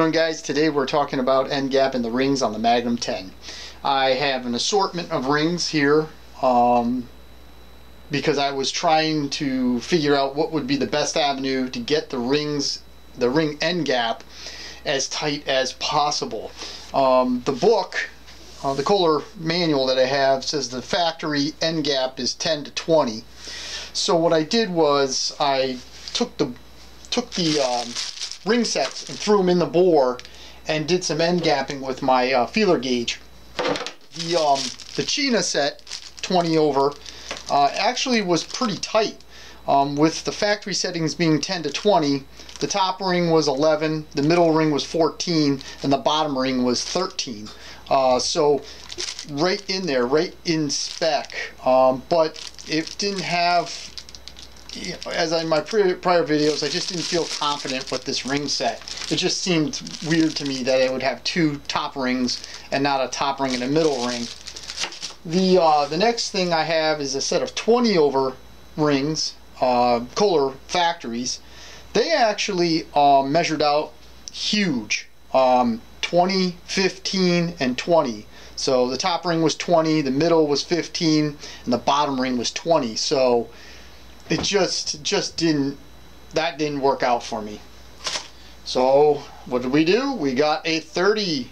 doing guys? Today we're talking about end gap in the rings on the Magnum 10. I have an assortment of rings here um, because I was trying to figure out what would be the best avenue to get the rings, the ring end gap as tight as possible. Um, the book, uh, the Kohler manual that I have says the factory end gap is 10 to 20. So what I did was I took the took the um, ring sets and threw them in the bore and did some end gapping with my uh, feeler gauge. The, um, the China set 20 over uh, actually was pretty tight. Um, with the factory settings being 10 to 20, the top ring was 11, the middle ring was 14, and the bottom ring was 13. Uh, so right in there, right in spec, um, but it didn't have as in my prior videos, I just didn't feel confident with this ring set. It just seemed weird to me that it would have two top rings and not a top ring and a middle ring. The, uh, the next thing I have is a set of 20 over rings, uh, Kohler factories. They actually uh, measured out huge, um, 20, 15, and 20. So the top ring was 20, the middle was 15, and the bottom ring was 20. So it just just didn't that didn't work out for me. So what did we do? We got a 30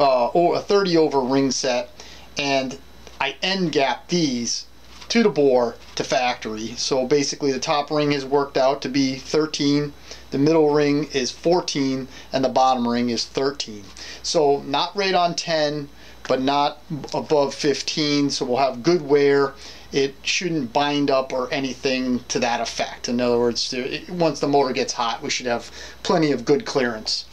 uh, a 30 over ring set and I end gap these to the bore to factory. So basically the top ring is worked out to be 13 the middle ring is 14 and the bottom ring is 13 so not right on 10 but not above 15 so we'll have good wear it shouldn't bind up or anything to that effect. In other words, once the motor gets hot, we should have plenty of good clearance.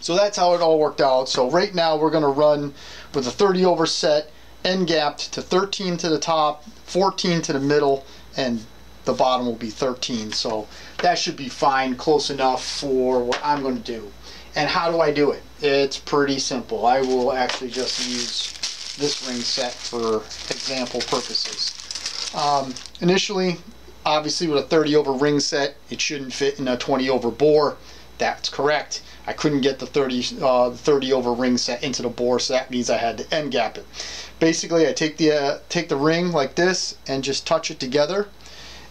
So that's how it all worked out. So right now we're going to run with a 30 over set, end gapped to 13 to the top, 14 to the middle, and the bottom will be 13. So that should be fine, close enough for what I'm going to do. And how do I do it? It's pretty simple. I will actually just use this ring set for example purposes. Um, initially, obviously with a 30 over ring set, it shouldn't fit in a 20 over bore. That's correct. I couldn't get the 30, uh, 30 over ring set into the bore, so that means I had to end gap it. Basically, I take the uh, take the ring like this and just touch it together,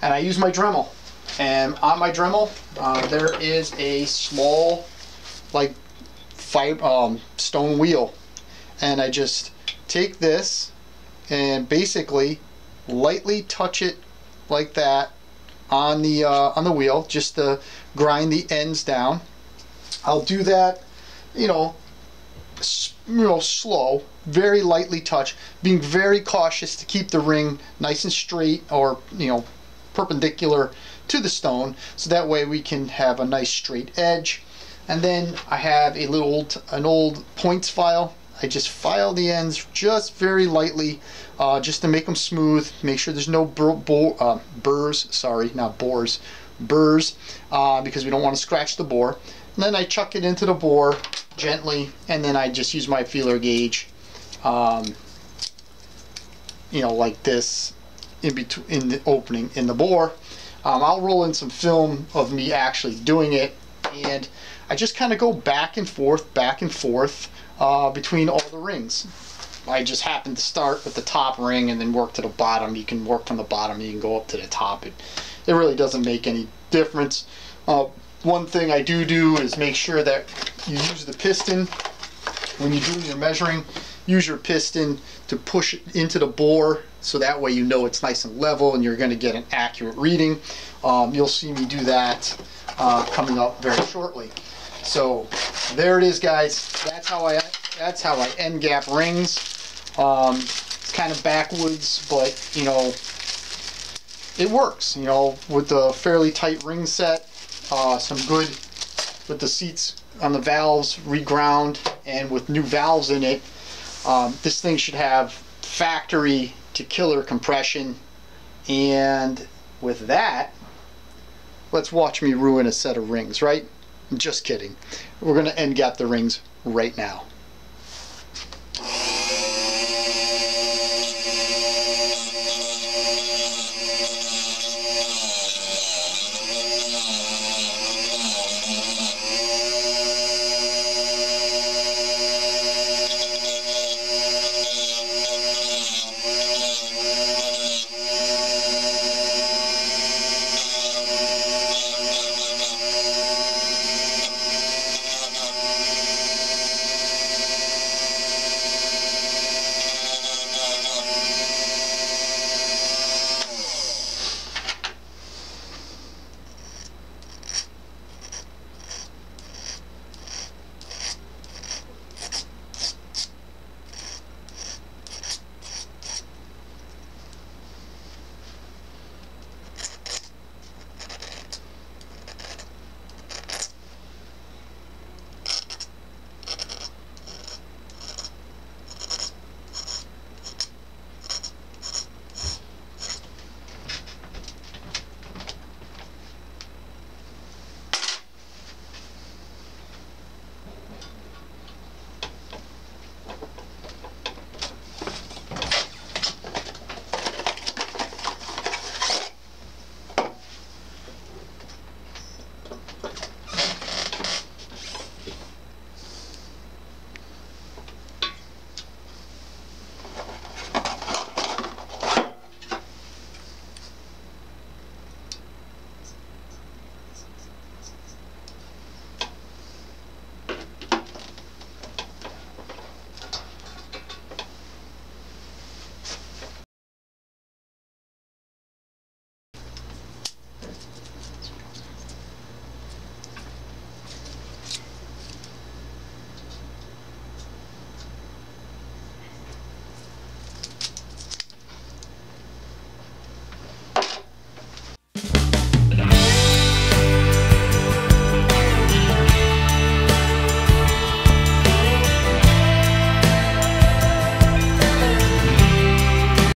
and I use my Dremel. And on my Dremel, uh, there is a small, like, um, stone wheel, and I just take this and basically lightly touch it like that on the uh, on the wheel just to grind the ends down. I'll do that you know you know slow very lightly touch being very cautious to keep the ring nice and straight or you know perpendicular to the stone so that way we can have a nice straight edge. And then I have a little an old points file I just file the ends just very lightly uh, just to make them smooth make sure there's no bur bur uh, burrs sorry not bores burrs uh, because we don't want to scratch the bore. And then I chuck it into the bore gently and then I just use my feeler gauge um, you know like this in between in the opening in the bore. Um, I'll roll in some film of me actually doing it and I just kind of go back and forth back and forth uh, between all the rings. I just happen to start with the top ring and then work to the bottom. You can work from the bottom, you can go up to the top. It, it really doesn't make any difference. Uh, one thing I do do is make sure that you use the piston when you do your measuring. Use your piston to push it into the bore so that way you know it's nice and level and you're going to get an accurate reading. Um, you'll see me do that uh, coming up very shortly. So there it is, guys. That's how I that's how I end gap rings. Um, it's kind of backwards, but you know, it works. You know, with the fairly tight ring set, uh, some good with the seats on the valves reground, and with new valves in it, um, this thing should have factory to killer compression. And with that, let's watch me ruin a set of rings, right? Just kidding. We're going to end gap the rings right now.